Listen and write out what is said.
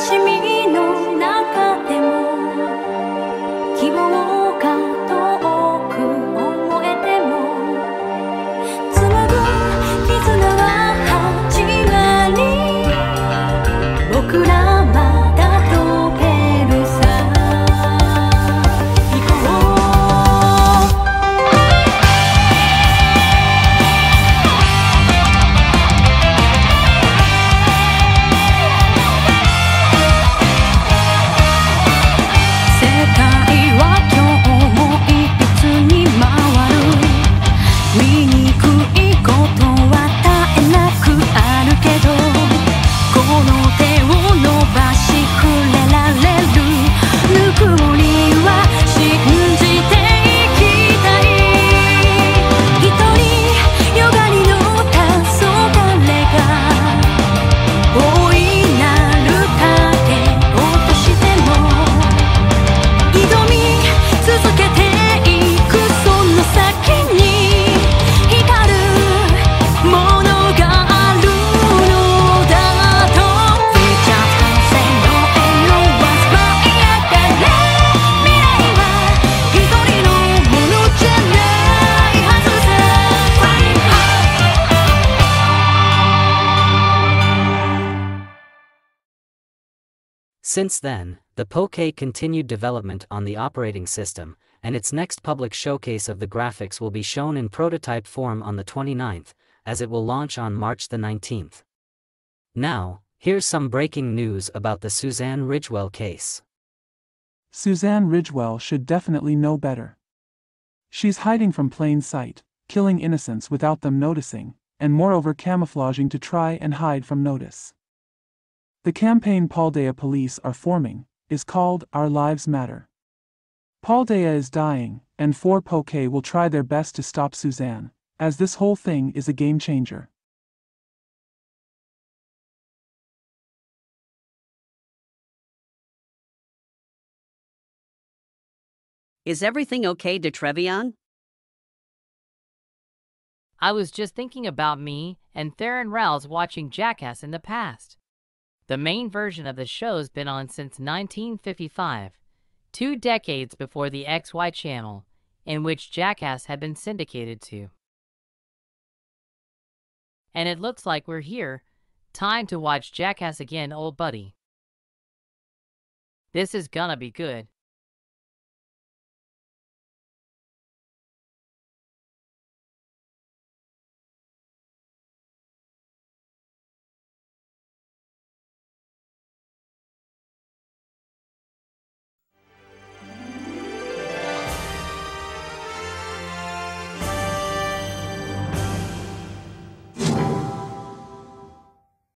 しみの中でも希望が Since then, the Poke continued development on the operating system, and its next public showcase of the graphics will be shown in prototype form on the 29th, as it will launch on March the 19th. Now, here's some breaking news about the Suzanne Ridgewell case. Suzanne Ridgewell should definitely know better. She's hiding from plain sight, killing innocents without them noticing, and moreover camouflaging to try and hide from notice. The campaign Paldea police are forming is called Our Lives Matter. Paldea is dying, and 4 Poke will try their best to stop Suzanne, as this whole thing is a game changer. Is everything okay, de Trevion? I was just thinking about me and Theron Rouse watching Jackass in the past. The main version of the show's been on since 1955, two decades before the XY channel, in which Jackass had been syndicated to. And it looks like we're here. Time to watch Jackass again, old buddy. This is gonna be good.